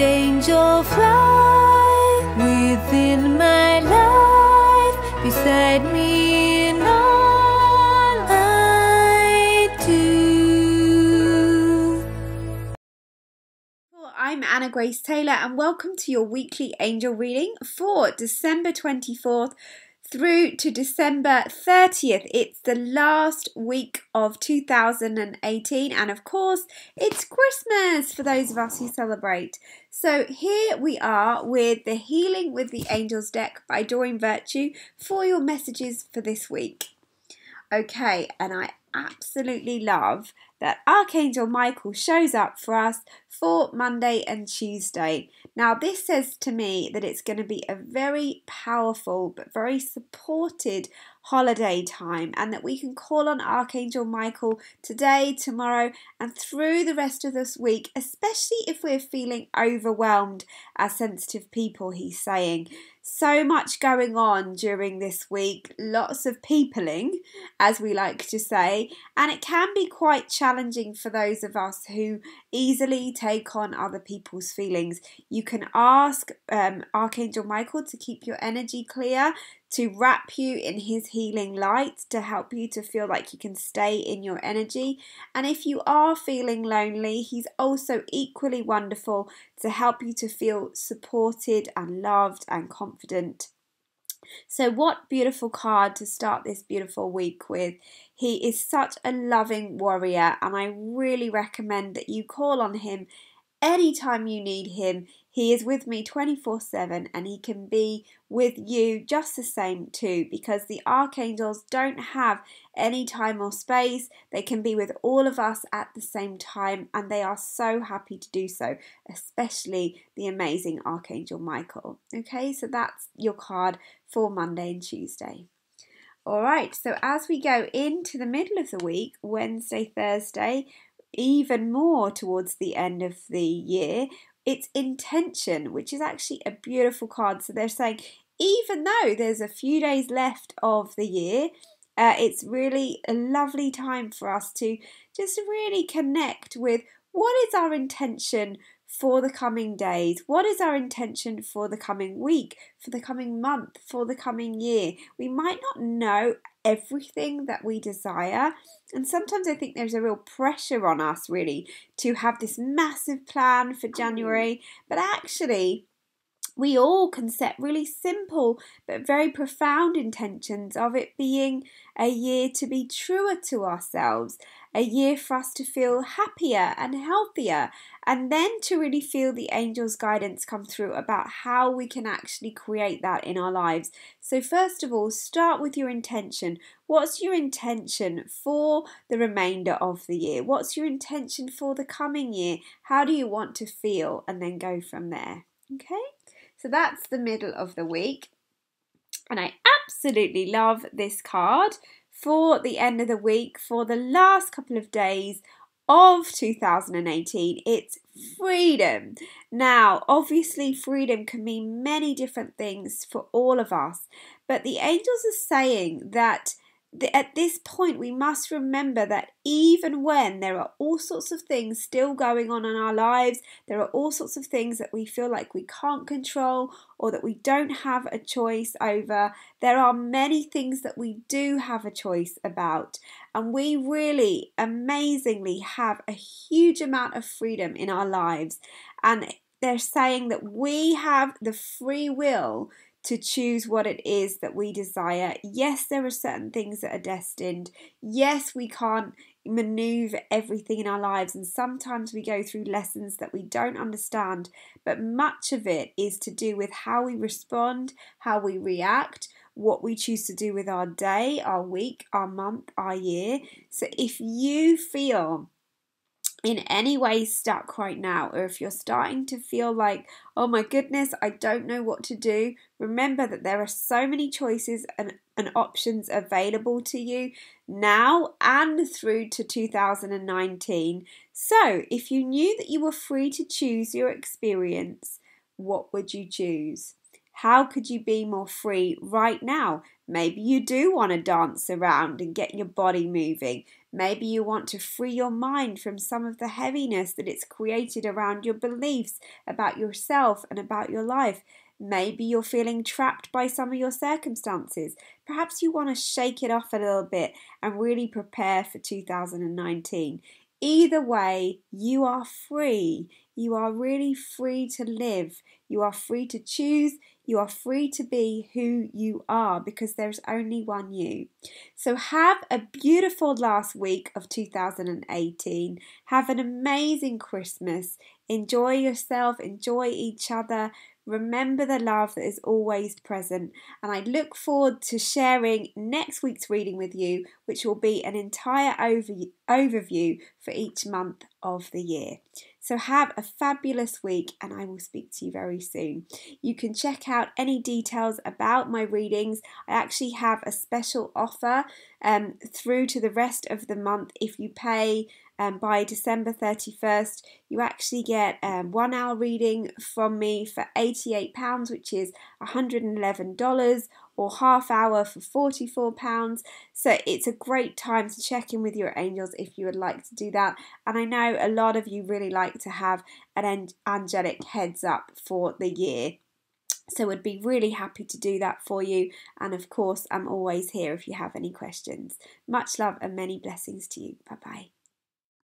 Angel fly within my life beside me in all I do. I'm Anna Grace Taylor, and welcome to your weekly angel reading for December 24th through to December 30th. It's the last week of 2018, and of course, it's Christmas for those of us who celebrate. So, here we are with the Healing with the Angels deck by Doreen Virtue for your messages for this week. Okay, and I absolutely love that Archangel Michael shows up for us for Monday and Tuesday. Now, this says to me that it's going to be a very powerful but very supported holiday time, and that we can call on Archangel Michael today, tomorrow, and through the rest of this week, especially if we're feeling overwhelmed as sensitive people, he's saying. So much going on during this week, lots of peopling, as we like to say, and it can be quite challenging for those of us who easily take on other people's feelings. You can ask um, Archangel Michael to keep your energy clear, to wrap you in his healing light, to help you to feel like you can stay in your energy. And if you are feeling lonely, he's also equally wonderful to help you to feel supported and loved and confident. So, what beautiful card to start this beautiful week with. He is such a loving warrior, and I really recommend that you call on him anytime you need him. He is with me 24 7 and he can be with you just the same too because the archangels don't have any time or space. They can be with all of us at the same time and they are so happy to do so, especially the amazing Archangel Michael. Okay, so that's your card for Monday and Tuesday. All right, so as we go into the middle of the week, Wednesday, Thursday, even more towards the end of the year, it's intention, which is actually a beautiful card. So they're saying, even though there's a few days left of the year, uh, it's really a lovely time for us to just really connect with what is our intention for the coming days? What is our intention for the coming week, for the coming month, for the coming year? We might not know everything that we desire, and sometimes I think there's a real pressure on us, really, to have this massive plan for January, but actually, we all can set really simple but very profound intentions of it being a year to be truer to ourselves, a year for us to feel happier and healthier, and then to really feel the angel's guidance come through about how we can actually create that in our lives. So, first of all, start with your intention. What's your intention for the remainder of the year? What's your intention for the coming year? How do you want to feel? And then go from there. Okay, so that's the middle of the week. And I absolutely love this card for the end of the week, for the last couple of days of 2018. It's freedom. Now, obviously, freedom can mean many different things for all of us, but the angels are saying that at this point, we must remember that even when there are all sorts of things still going on in our lives, there are all sorts of things that we feel like we can't control or that we don't have a choice over, there are many things that we do have a choice about. And we really amazingly have a huge amount of freedom in our lives. And they're saying that we have the free will to choose what it is that we desire. Yes, there are certain things that are destined. Yes, we can't maneuver everything in our lives, and sometimes we go through lessons that we don't understand, but much of it is to do with how we respond, how we react. What we choose to do with our day, our week, our month, our year. So, if you feel in any way stuck right now, or if you're starting to feel like, oh my goodness, I don't know what to do, remember that there are so many choices and, and options available to you now and through to 2019. So, if you knew that you were free to choose your experience, what would you choose? How could you be more free right now? Maybe you do want to dance around and get your body moving. Maybe you want to free your mind from some of the heaviness that it's created around your beliefs about yourself and about your life. Maybe you're feeling trapped by some of your circumstances. Perhaps you want to shake it off a little bit and really prepare for 2019. Either way, you are free. You are really free to live. You are free to choose. You are free to be who you are because there's only one you. So, have a beautiful last week of 2018. Have an amazing Christmas. Enjoy yourself, enjoy each other. Remember the love that is always present. And I look forward to sharing next week's reading with you, which will be an entire over- overview for each month of the year. So have a fabulous week, and I will speak to you very soon. You can check out any details about my readings. I actually have a special offer um, through to the rest of the month if you pay um, by December 31st, you actually get um, one hour reading from me for £88, which is $111, or half hour for £44. So it's a great time to check in with your angels if you would like to do that. And I know a lot of you really like to have an angelic heads up for the year. So would be really happy to do that for you. And of course, I'm always here if you have any questions. Much love and many blessings to you. Bye bye.